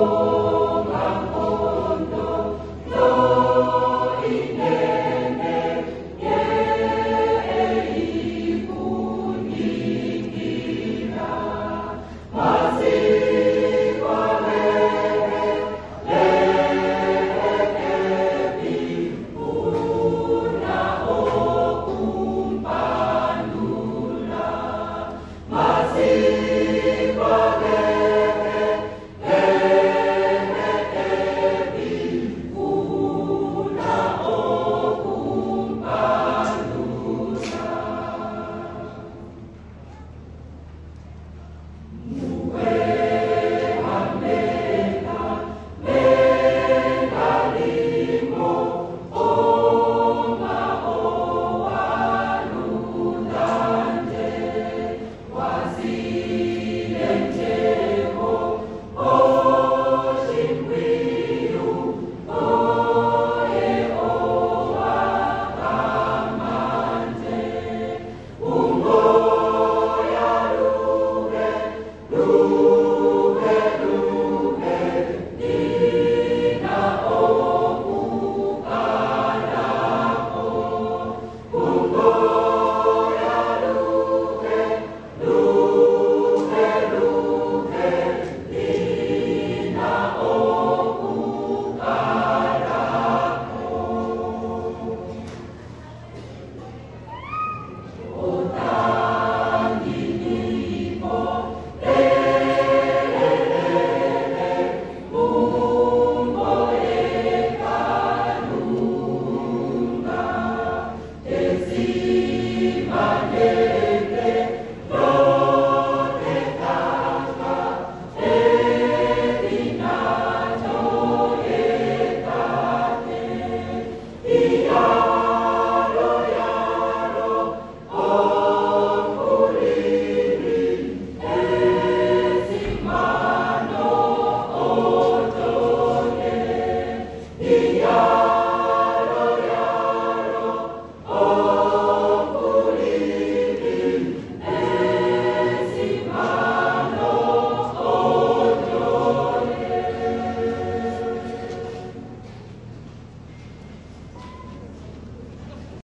Oh.